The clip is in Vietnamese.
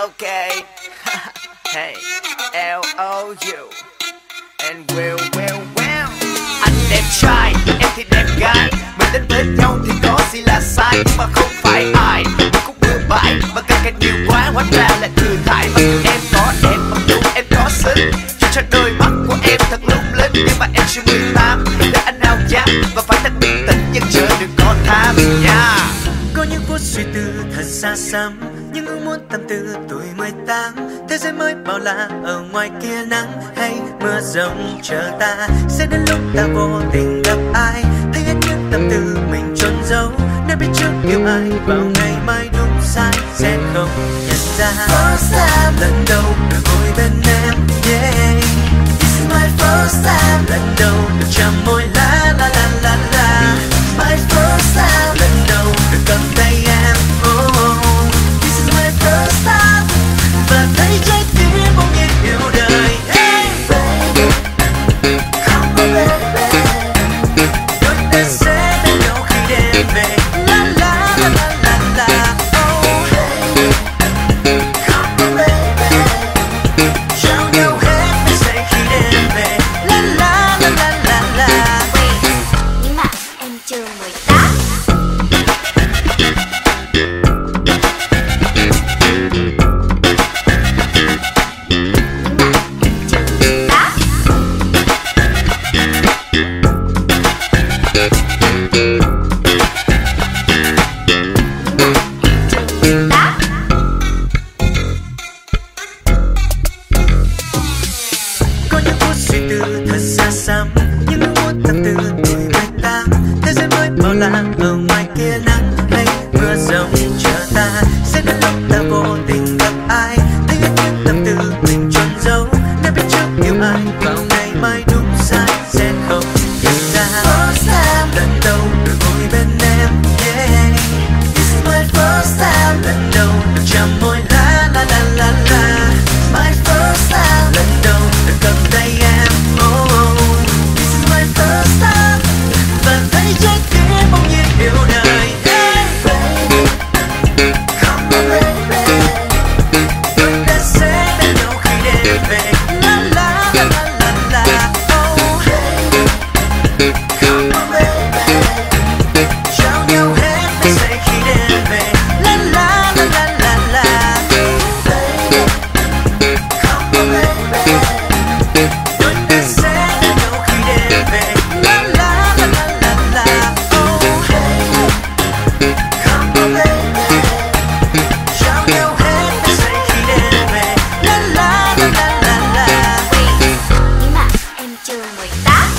ok hey, L O U and will will will. Anh đẹp trai, em thì đẹp gái. Mình đến bên nhau thì có gì là sai nhưng mà không phải ai cũng bừa bãi và càng càng nhiều quá hóa ra là thừa thải. Mặc dù em có đẹp, mặc dù em có xinh, dù cho đôi mắt của em thật lung linh nhưng mà em chưa 18 để anh nào dám và phải thật bình tĩnh nhưng chờ đừng có tham. Yeah. Có những phút suy tư thật xa xăm muốn tâm tư tuổi 18 Thế giới mới bảo là ở ngoài kia nắng hay mưa rông chờ ta. Sẽ đến lúc ta vô tình gặp ai. Thấy hết những tâm tư mình trôn giấu. Nếu biết trước yêu ai vào ngày mai đúng sai Sẽ không nhận ra. First time, Lần đầu được ngồi bên em yeah. this is my first time, Lần đầu được chạm môi em chưa 18 Nhưng mà ai ngày mai đúng sai like that.